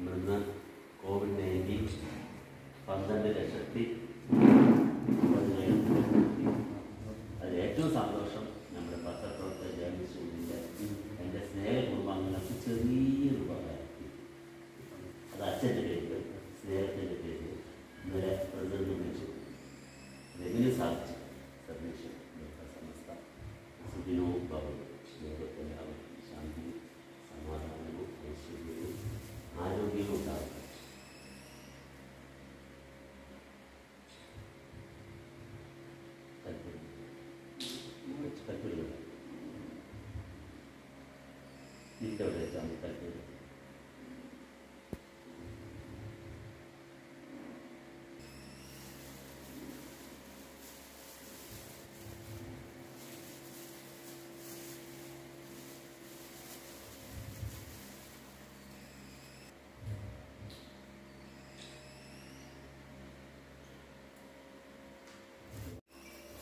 നമ്മളിന്ന് Covid nineteen പന്ത്രണ്ട് ലക്ഷത്തി 手を入れてあげたいという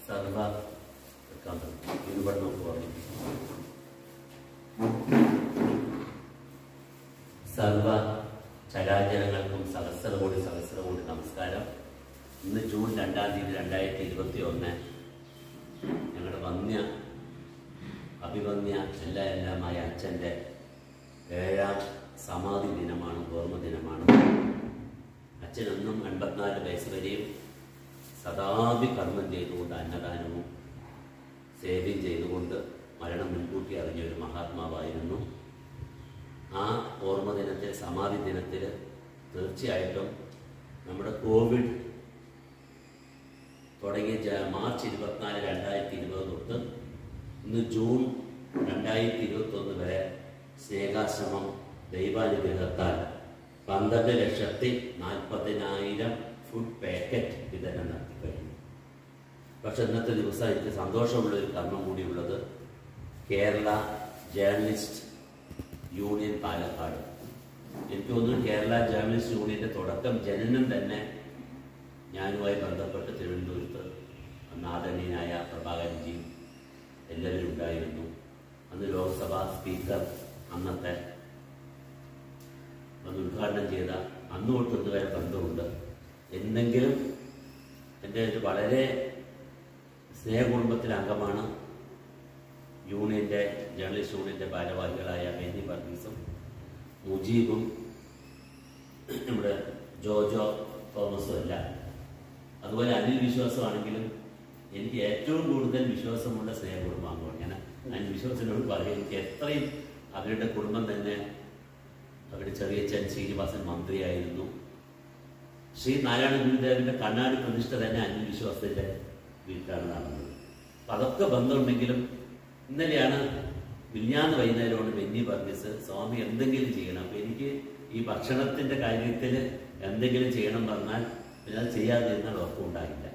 スタート സർവ ചരാചരങ്ങൾക്കും സഹസ്ര കോടി സഹസ്ര കോടി നമസ്കാരം. ഇന്ന് ജൂൺ രണ്ടാം തീയതി രണ്ടായിരത്തി ഇരുപത്തി ഒന്ന് ഞങ്ങളുടെ വന്യ അഭിവന്യ എല്ലാ എല്ലാമായ അച്ഛന്റെ ഏഴാം സമാധി ദിനമാണ് ഓർമ്മ ദിനമാണ്. അച്ഛനെന്നും എൺപത്തിനാല് വയസ്സ് വരെയും സദാപി കർമ്മം ചെയ്തുകൊണ്ട് അന്നദാനവും സേവയും ചെയ്തുകൊണ്ട് മരണം മുൻകൂട്ടി അറിഞ്ഞ ഒരു മഹാത്മാവായിരുന്നു. ആ ഓർമ്മ ദിനത്തിൽ സമാധി ദിനത്തിൽ തീർച്ചയായിട്ടും നമ്മുടെ കോവിഡ് തുടങ്ങിയ മാർച്ച് ഇരുപത്തിനാല് രണ്ടായിരത്തി ഇരുപത് തൊട്ട് ഇന്ന് ജൂൺ രണ്ടായിരത്തി ഇരുപത്തൊന്ന് വരെ സ്നേഹാശ്രമം ദൈവാനുഗ്രഹത്താൽ പന്ത്രണ്ട് ലക്ഷത്തി നാൽപ്പതിനായിരം ഫുഡ് പാക്കറ്റ് വിതരണം നടത്തി കഴിഞ്ഞു. പക്ഷെ ഇന്നത്തെ ദിവസം എനിക്ക് സന്തോഷമുള്ള ഒരു കർമ്മം കൂടിയുള്ളത് കേരള ജേർണലിസ്റ്റ് യൂണിയൻ പാലക്കാട്. എനിക്ക് തോന്നുന്നു കേരള ജേർണലിസ്റ്റ് യൂണിയന്റെ തുടക്കം ജനനം തന്നെ ഞാനുമായി ബന്ധപ്പെട്ട് തിരുവനന്തപുരത്ത് അന്ന് ആദരണീയനായ പ്രഭാകരൻജിയും എല്ലാവരും ഉണ്ടായിരുന്നു. അന്ന് ലോക്സഭാ സ്പീക്കർ അന്നത്തെ അന്ന് ഉദ്ഘാടനം ചെയ്ത അന്ന് തൊട്ട് വരെ ബന്ധമുണ്ട്. എന്തെങ്കിലും എന്റെ ഒരു വളരെ സ്നേഹകുടുംബത്തിലെ അംഗമാണ് യൂണിയന്റെ ജേർണലിസ്റ്റ് യൂണിയന്റെ ഭാരവാഹികളായ ബെന്നി വർഗീസും മുജീബും നമ്മുടെ ജോജോ തോമസും അല്ല അതുപോലെ അനിൽ വിശ്വാസമാണെങ്കിലും എനിക്ക് ഏറ്റവും കൂടുതൽ വിശ്വാസമുള്ള സ്നേഹകുടുംബാംഗമാണ് ഞാൻ അനിൽ വിശ്വാസിനോട് പറയും എനിക്ക് എത്രയും അവരുടെ കുടുംബം തന്നെ അവരുടെ ചെറിയ ചെറിയച്ഛൻ ശ്രീനിവാസൻ മന്ത്രിയായിരുന്നു. ശ്രീ നാരായണ ഗുരുദേവന്റെ കണ്ണാടി പ്രതിഷ്ഠ തന്നെ അനിൽ വിശ്വാസത്തിന്റെ വീട്ടിലാണ് നടന്നത്. അതൊക്കെ ബന്ധമുണ്ടെങ്കിലും ഇന്നലെയാണ് വിഞ്ഞാന്ന് വൈകുന്നേരമാണ് ബെന്നി വർഗീസ് സ്വാമി എന്തെങ്കിലും ചെയ്യണം. അപ്പൊ എനിക്ക് ഈ ഭക്ഷണത്തിന്റെ കാര്യത്തിൽ എന്തെങ്കിലും ചെയ്യണം പറഞ്ഞാൽ പിന്നെ അത് ചെയ്യാതിരുന്നാൽ ഉറപ്പുണ്ടാകില്ല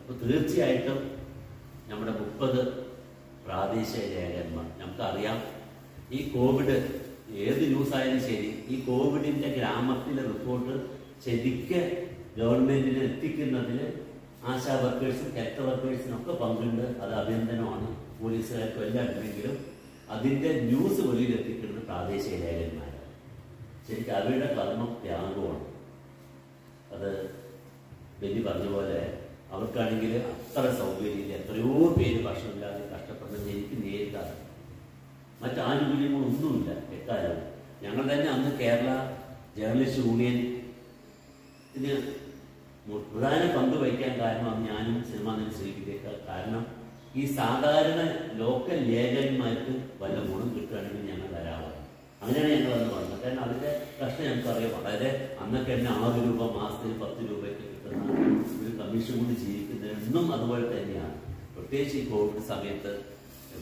അപ്പൊ തീർച്ചയായിട്ടും നമ്മുടെ മുപ്പത് പ്രാദേശിക ലേഖന്മാർ നമുക്കറിയാം ഈ കോവിഡ് ഏത് ന്യൂസ് ആയാലും ശരി ഈ കോവിഡിന്റെ ഗ്രാമത്തിലെ റിപ്പോർട്ട് ശരിക്ക് ഗവൺമെന്റിന് എത്തിക്കുന്നതിൽ ആശാ വർക്കേഴ്സും ഹെൽത്ത് വർക്കേഴ്സിനും ഒക്കെ പങ്കുണ്ട്. അത് അഭിനന്ദനമാണ്. പോലീസുകാർക്കും എല്ലാം ഉണ്ടെങ്കിലും അതിന്റെ ന്യൂസ് വെളിയിലെത്തിക്കുന്നത് പ്രാദേശിക ലേഖകന്മാരാണ്. ശരിക്കും അവരുടെ കർമ്മം ത്യാഗമാണ്. അത് ബലി പറഞ്ഞ പോലെ അവർക്കാണെങ്കിൽ അത്ര സൗകര്യമില്ല. എത്രയോ പേര് ഭക്ഷണമില്ലാതെ കഷ്ടപ്പെടുന്നത് എനിക്ക് നേരിട്ടാണ്. മറ്റാനുകൂല്യങ്ങളൊന്നുമില്ല എക്കാലവും. ഞങ്ങൾ തന്നെ അന്ന് കേരള ജേർണലിസ്റ്റ് യൂണിയൻ ഇതിന് പ്രധാന പങ്ക് വഹിക്കാൻ കാരണം ഞാനും സിനിമാ ശ്രീവിദ്യക്ക കാരണം ഈ സാധാരണ ലോക്കൽ ലേഖകന്മാർക്ക് വല്ല ഗുണം കിട്ടുകയാണെങ്കിൽ ഞങ്ങൾ തരാറുണ്ട് അങ്ങനെയാണ് ഞങ്ങൾ അന്ന് പറഞ്ഞത്. കാരണം അതിന്റെ കഷ്ടം ഞങ്ങൾക്കറിയാം വളരെ അന്നൊക്കെ തന്നെ ആറ് രൂപ മാസത്തിന് പത്ത് രൂപയ്ക്ക് കിട്ടുന്ന ഒരു കമ്മീഷൻ കൊണ്ട് ജീവിക്കുന്നത് എന്നും അതുപോലെ തന്നെയാണ്. പ്രത്യേകിച്ച് ഈ കോവിഡ് സമയത്ത്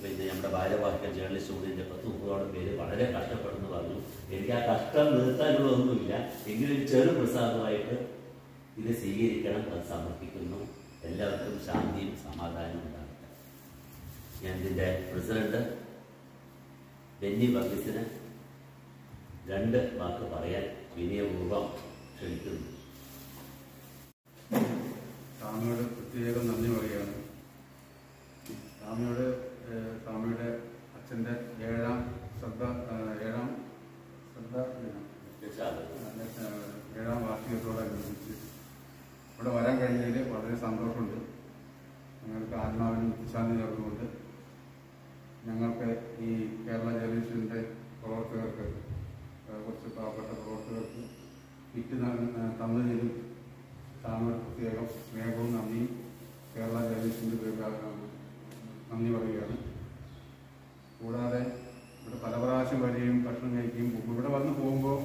പിന്നെ നമ്മുടെ ഭാരവാഹികൾ ജേർണലിസ്റ്റ് യൂണിയന്റെ പത്ത് മുപ്പതോളം പേര് വളരെ കഷ്ടപ്പെടുന്നു പറഞ്ഞു. എനിക്ക് ആ കഷ്ടം നിർത്താനുള്ളതൊന്നുമില്ല. എങ്കിലും ചെറു പ്രസാദമായിട്ട് ഇത് സ്വീകരിക്കണം അത് സമർപ്പിക്കുന്നു. എല്ലാവർക്കും ശാന്തിയും സമാധാനവും ഉണ്ടാകട്ടെ. ഞാൻ ഇതിന്റെ പ്രസിഡന്റ് ബെന്നി വർഗീസിന് രണ്ട് വാക്ക് പറയാൻ വിനയപൂർവം ക്ഷണിക്കുന്നു. സ്വാമിയോട് പ്രത്യേകം നന്ദി പറയുകയാണ്. സ്വാമിയോട് സ്വാമിയുടെ അച്ഛന്റെ ഏഴാം ശ്രദ്ധ ഏഹ്, ഏഴാം ശ്രദ്ധ ദിനം. രക്ഷാകർത്താവ്. ഞങ്ങൾക്ക് ഈ കേരള ജേർണലിസ്റ്റിന്റെ പ്രവർത്തകർക്ക് ആ, കുറച്ച് പാവപ്പെട്ട പ്രവർത്തകർക്ക് കിറ്റ് തന്നതിനും താങ്കൾ പ്രത്യേകം സ്നേഹവും നന്ദിയും കേരള ജേർണലിസ്റ്റിന്റെ നന്ദി പറയുകയാണ്. കൂടാതെ ഇവിടെ പല പ്രാവശ്യം വരികയും ഭക്ഷണം കഴിക്കുകയും ഇവിടെ വന്ന് പോകുമ്പോൾ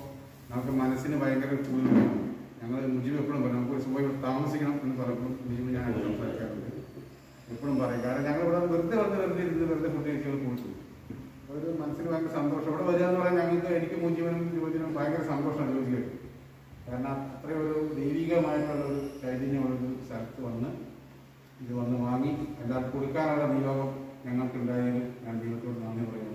നമുക്ക് മനസ്സിന് ഭയങ്കര കൂടുതലാണ് ഞങ്ങൾ മുജീബ് എപ്പോഴും പറയും നമുക്ക് സുഖം താമസിക്കണം എന്ന് പറയുമ്പോൾ മുജീബ് ഞാൻ സംസാരിക്കാറുണ്ട്. എപ്പോഴും പറയും. കാരണം ഞങ്ങൾ ഇവിടെ വെറുതെ വന്ന് വെറുതെ ഇരുന്ന് വെറുതെ കുട്ടികൾ പോയിട്ടു ഒരു മനസ്സിന് ഭയങ്കര സന്തോഷം. ഇവിടെ വരിക എന്ന് പറഞ്ഞാൽ ഞങ്ങൾക്ക് എനിക്ക് മുജീവനും യുവജനും ഭയങ്കര സന്തോഷം അനുഭവിക്കുകയാണ് കാരണം അത്രയും ഒരു ദൈവികമായിട്ടുള്ള ഒരു ചൈതന്യമുള്ള ഒരു സ്ഥലത്ത് വന്ന് ഇത് വന്ന് വാങ്ങി എല്ലാവർക്കും കൊടുക്കാനുള്ള നിയോഗം ഞങ്ങൾക്കുണ്ടായതിൽ ഞാൻ ദൈവത്തോട് നന്ദി പറയുന്നു.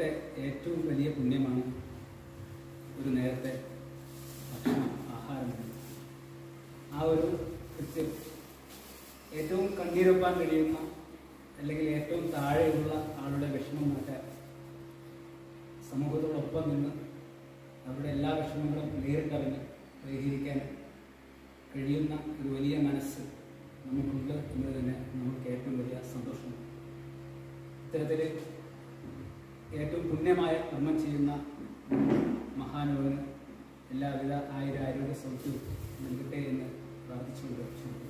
ലോകത്തെ ഏറ്റവും വലിയ പുണ്യമാണ് ഒരു നേരത്തെ ഭക്ഷണം ആഹാരം. ആ ഒരു കൃത്യം ഏറ്റവും കണ്ണീരൊപ്പാൻ കഴിയുന്ന അല്ലെങ്കിൽ ഏറ്റവും താഴെയുള്ള ആളുടെ വിഷമം മാറ്റാൻ സമൂഹത്തോടൊപ്പം നിന്ന് അവരുടെ എല്ലാ വിഷമങ്ങളും നേരിട്ടറിഞ്ഞ് പരിഹരിക്കാൻ കഴിയുന്ന ഒരു വലിയ മനസ്സ് നമുക്കുണ്ട് എന്നത് തന്നെ നമുക്ക് ഏറ്റവും വലിയ സന്തോഷമാണ്. ഇത്തരത്തിൽ ഏറ്റവും പുണ്യമായ കർമ്മം ചെയ്യുന്ന മഹാനവന് എല്ലാവിധ ആയിരം ആരോഗ്യ സൗഖ്യവും നൽകട്ടെ എന്ന് പ്രാർത്ഥിച്ചുകൊണ്ട് ക്ഷണിക്കുന്നു